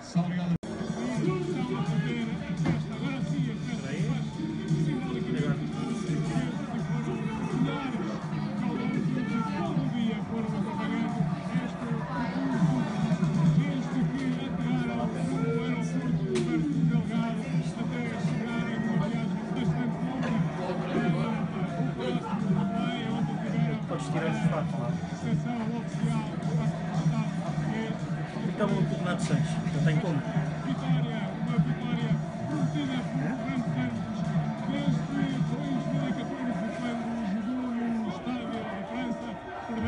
Salgado. Podes tirar os fatos lá. Tornar de 6. Eu tenho como.